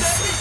guys.